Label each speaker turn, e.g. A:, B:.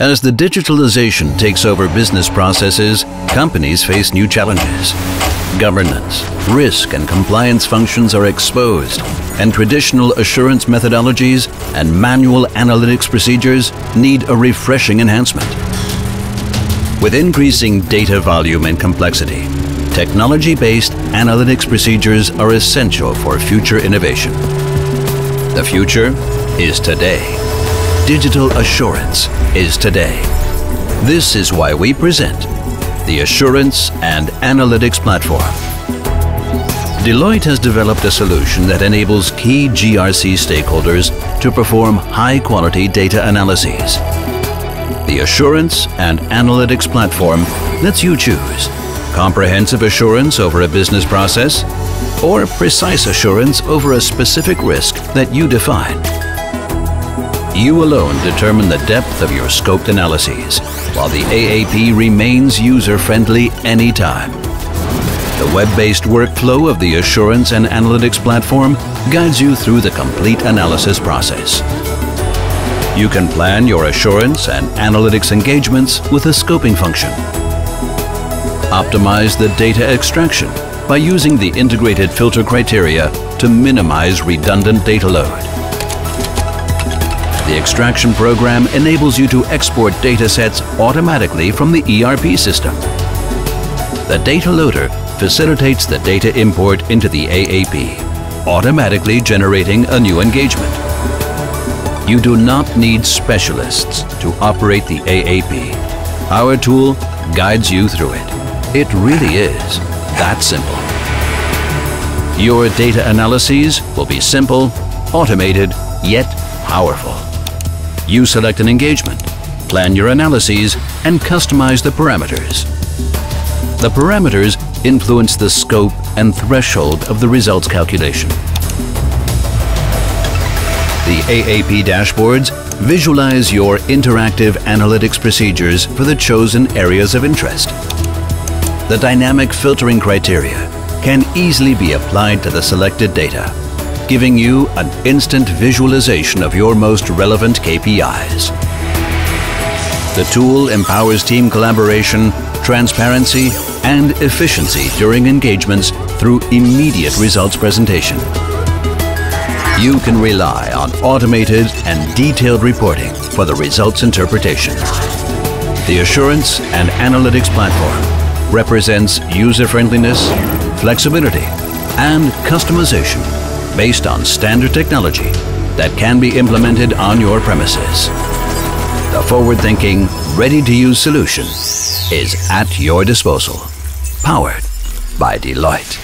A: As the digitalization takes over business processes, companies face new challenges. Governance, risk and compliance functions are exposed, and traditional assurance methodologies and manual analytics procedures need a refreshing enhancement. With increasing data volume and complexity, technology-based analytics procedures are essential for future innovation. The future is today. Digital assurance is today. This is why we present the Assurance and Analytics Platform. Deloitte has developed a solution that enables key GRC stakeholders to perform high-quality data analyses. The Assurance and Analytics Platform lets you choose comprehensive assurance over a business process or precise assurance over a specific risk that you define. You alone determine the depth of your scoped analyses, while the AAP remains user-friendly anytime. The web-based workflow of the Assurance and Analytics platform guides you through the complete analysis process. You can plan your assurance and analytics engagements with a scoping function. Optimize the data extraction by using the integrated filter criteria to minimize redundant data load. The extraction program enables you to export data sets automatically from the ERP system. The data loader facilitates the data import into the AAP, automatically generating a new engagement. You do not need specialists to operate the AAP. Our tool guides you through it. It really is that simple. Your data analyses will be simple, automated, yet powerful. You select an engagement, plan your analyses, and customize the parameters. The parameters influence the scope and threshold of the results calculation. The AAP dashboards visualize your interactive analytics procedures for the chosen areas of interest. The dynamic filtering criteria can easily be applied to the selected data giving you an instant visualization of your most relevant KPIs. The tool empowers team collaboration, transparency, and efficiency during engagements through immediate results presentation. You can rely on automated and detailed reporting for the results interpretation. The Assurance and Analytics Platform represents user-friendliness, flexibility, and customization based on standard technology that can be implemented on your premises. The forward-thinking, ready-to-use solution is at your disposal. Powered by Deloitte.